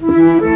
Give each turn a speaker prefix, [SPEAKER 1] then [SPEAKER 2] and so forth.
[SPEAKER 1] Música